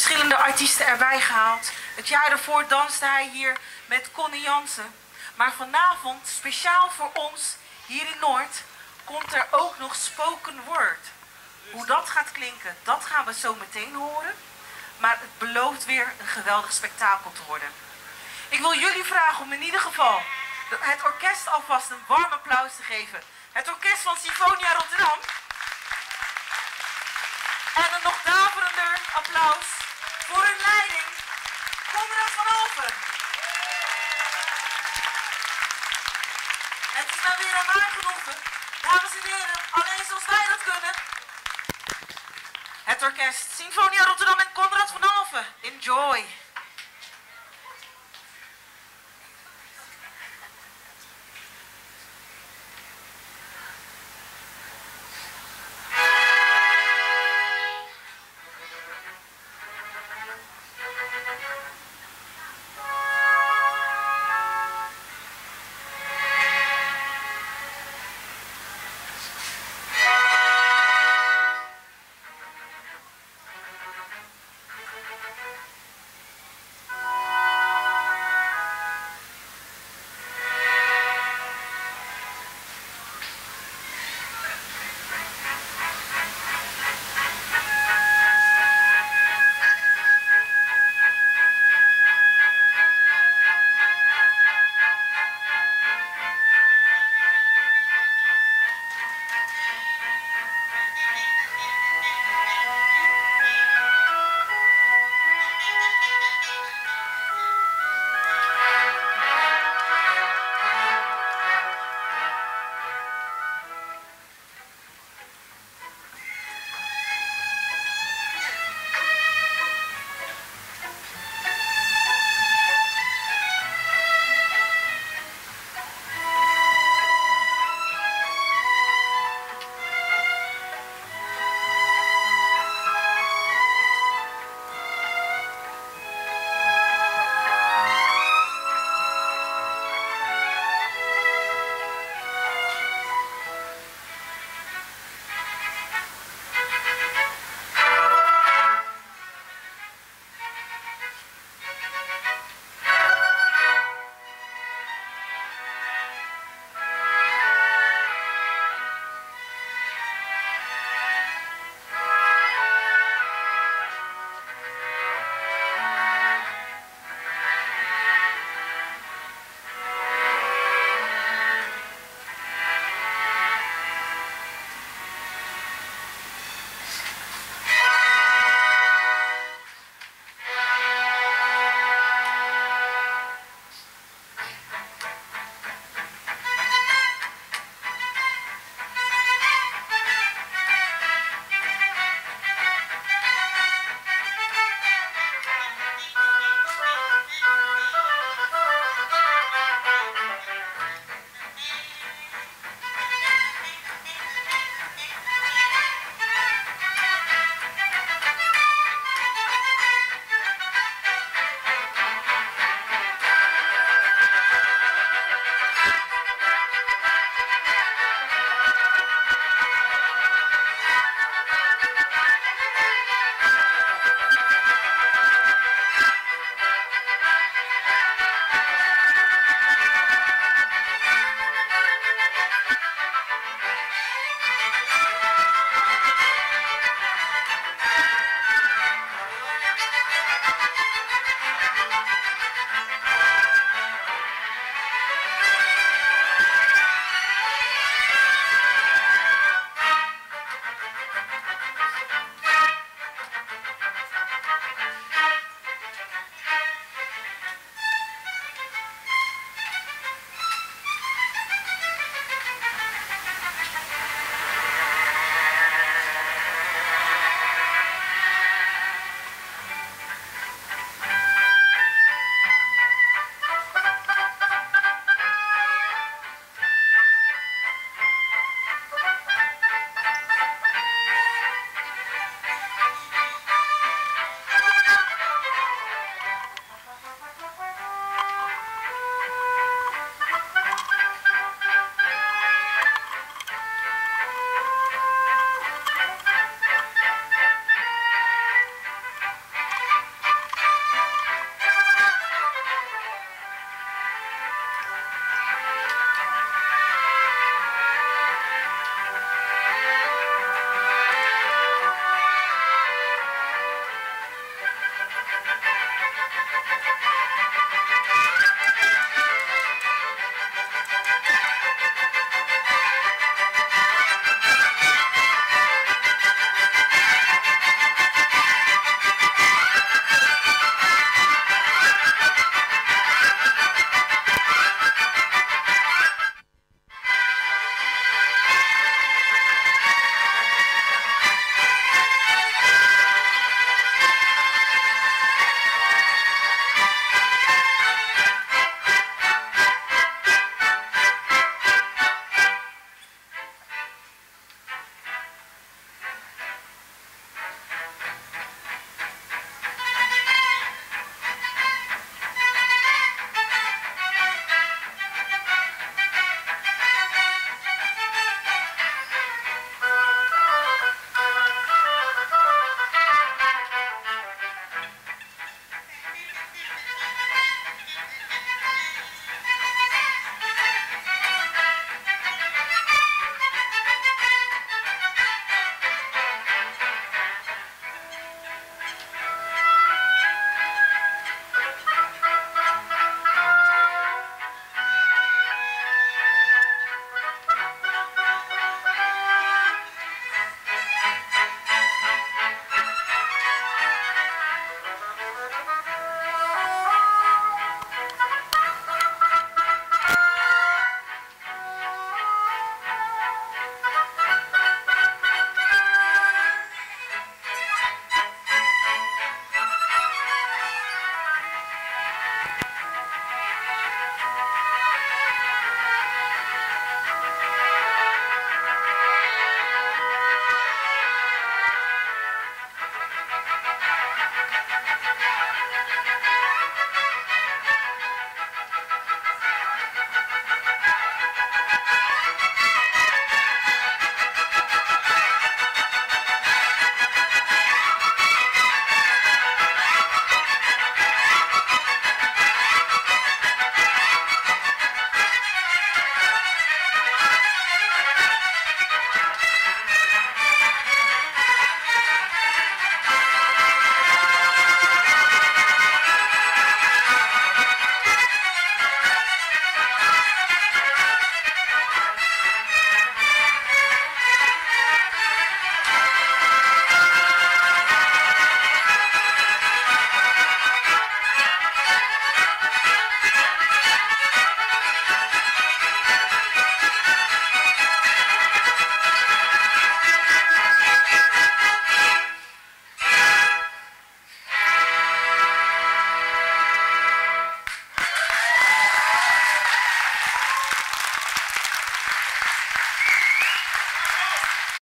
verschillende artiesten erbij gehaald. Het jaar daarvoor danste hij hier met Connie Jansen. Maar vanavond, speciaal voor ons hier in Noord, komt er ook nog spoken word. Hoe dat gaat klinken, dat gaan we zo meteen horen. Maar het belooft weer een geweldig spektakel te worden. Ik wil jullie vragen om in ieder geval het orkest alvast een warm applaus te geven. Het orkest van Symfonia Rotterdam. En een nog daverender applaus voor hun leiding, Conrad van Alphen. Het is nou weer een waar genoegen. Dames en heren, alleen zoals wij dat kunnen. Het orkest Symfonia Rotterdam en Conrad